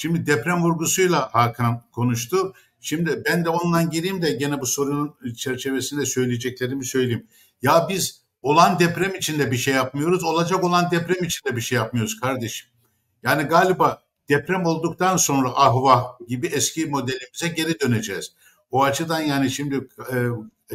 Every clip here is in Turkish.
Şimdi deprem vurgusuyla Hakan konuştu. Şimdi ben de ondan gireyim de gene bu sorunun çerçevesinde söyleyeceklerimi söyleyeyim. Ya biz olan deprem içinde bir şey yapmıyoruz, olacak olan deprem içinde bir şey yapmıyoruz kardeşim. Yani galiba deprem olduktan sonra ahvah gibi eski modelimize geri döneceğiz. O açıdan yani şimdi e,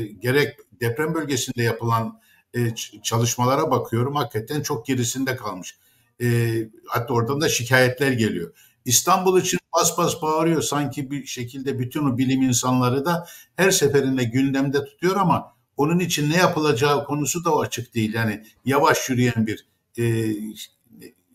e, gerek deprem bölgesinde yapılan e, çalışmalara bakıyorum hakikaten çok gerisinde kalmış. E, hatta oradan da şikayetler geliyor. İstanbul için bas bas bağırıyor sanki bir şekilde bütün o bilim insanları da her seferinde gündemde tutuyor ama onun için ne yapılacağı konusu da açık değil. Yani yavaş yürüyen bir e,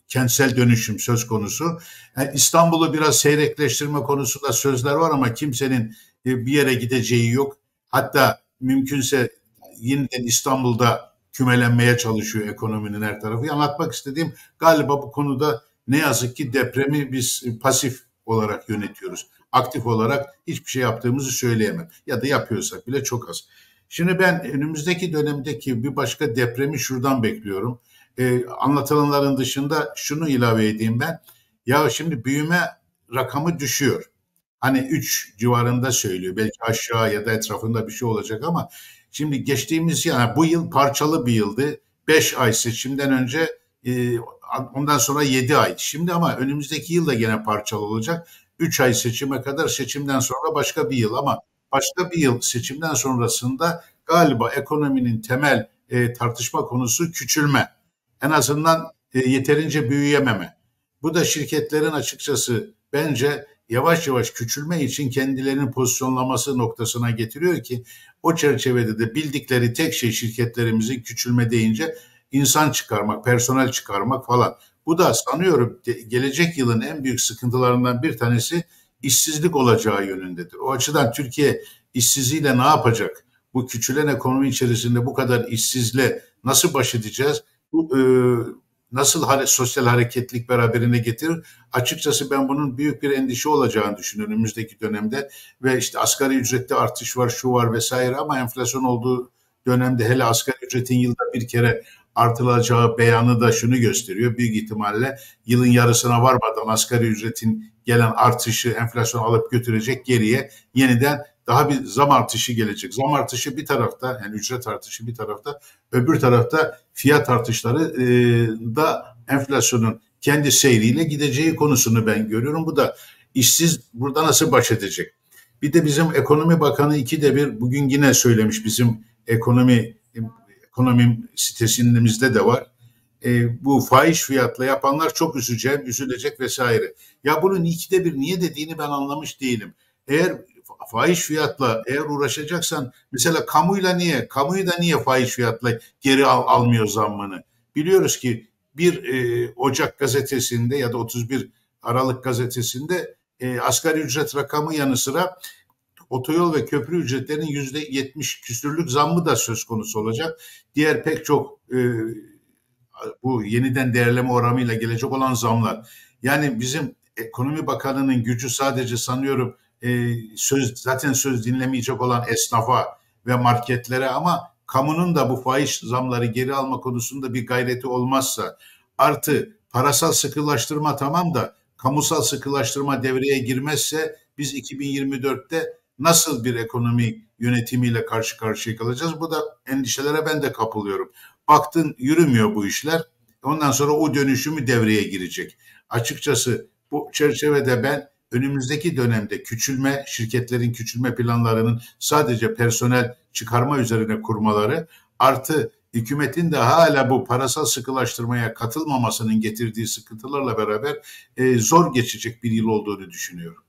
kentsel dönüşüm söz konusu. Yani İstanbul'u biraz seyrekleştirme konusunda sözler var ama kimsenin e, bir yere gideceği yok. Hatta mümkünse yeniden İstanbul'da kümelenmeye çalışıyor ekonominin her tarafı. Anlatmak istediğim galiba bu konuda ne yazık ki depremi biz pasif olarak yönetiyoruz. Aktif olarak hiçbir şey yaptığımızı söyleyemem. Ya da yapıyorsak bile çok az. Şimdi ben önümüzdeki dönemdeki bir başka depremi şuradan bekliyorum. Ee, anlatılanların dışında şunu ilave edeyim ben. Ya şimdi büyüme rakamı düşüyor. Hani 3 civarında söylüyor. Belki aşağı ya da etrafında bir şey olacak ama şimdi geçtiğimiz yani bu yıl parçalı bir yıldı. 5 ay seçimden önce e, ondan sonra 7 ay. Şimdi ama önümüzdeki yıl da gene parçalı olacak. 3 ay seçime kadar seçimden sonra başka bir yıl ama başka bir yıl seçimden sonrasında galiba ekonominin temel e, tartışma konusu küçülme. En azından e, yeterince büyüyememe. Bu da şirketlerin açıkçası bence yavaş yavaş küçülme için kendilerinin pozisyonlaması noktasına getiriyor ki o çerçevede de bildikleri tek şey şirketlerimizin küçülme deyince insan çıkarmak, personel çıkarmak falan. Bu da sanıyorum gelecek yılın en büyük sıkıntılarından bir tanesi işsizlik olacağı yönündedir. O açıdan Türkiye işsizliğiyle ne yapacak? Bu küçülen ekonomi içerisinde bu kadar işsizle nasıl baş edeceğiz? Bu, e, nasıl hare, sosyal hareketlik beraberine getirir? Açıkçası ben bunun büyük bir endişe olacağını düşünüyorum önümüzdeki dönemde. Ve işte asgari ücrette artış var, şu var vesaire ama enflasyon olduğu dönemde hele asgari ücretin yılda bir kere artılacağı beyanı da şunu gösteriyor. Büyük ihtimalle yılın yarısına varmadan asgari ücretin gelen artışı enflasyon alıp götürecek geriye yeniden daha bir zam artışı gelecek. Zam artışı bir tarafta yani ücret artışı bir tarafta öbür tarafta fiyat artışları e, da enflasyonun kendi seyriyle gideceği konusunu ben görüyorum. Bu da işsiz burada nasıl baş edecek? Bir de bizim ekonomi bakanı iki de bir bugün yine söylemiş bizim ekonomi ekonomim sitesimizde de var. E, bu faiz fiyatla yapanlar çok üzüleceğim, üzülecek vesaire. Ya bunun ikide bir niye dediğini ben anlamış değilim. Eğer faiz fiyatla eğer uğraşacaksan mesela kamuyla niye, kamuyu da niye faiz fiyatla geri al, almıyor zammını? Biliyoruz ki bir e, Ocak gazetesinde ya da 31 Aralık gazetesinde e, asgari ücret rakamı yanı sıra otoyol ve köprü ücretlerinin yüzde yetmiş küsürlük zammı da söz konusu olacak. Diğer pek çok e, bu yeniden değerleme oranıyla gelecek olan zamlar. Yani bizim ekonomi bakanının gücü sadece sanıyorum e, söz zaten söz dinlemeyecek olan esnafa ve marketlere ama kamunun da bu faiz zamları geri alma konusunda bir gayreti olmazsa artı parasal sıkılaştırma tamam da kamusal sıkılaştırma devreye girmezse biz 2024'te nasıl bir ekonomi yönetimiyle karşı karşıya kalacağız? Bu da endişelere ben de kapılıyorum. Baktın yürümüyor bu işler. Ondan sonra o dönüşümü devreye girecek. Açıkçası bu çerçevede ben önümüzdeki dönemde küçülme, şirketlerin küçülme planlarının sadece personel çıkarma üzerine kurmaları artı hükümetin de hala bu parasal sıkılaştırmaya katılmamasının getirdiği sıkıntılarla beraber e, zor geçecek bir yıl olduğunu düşünüyorum.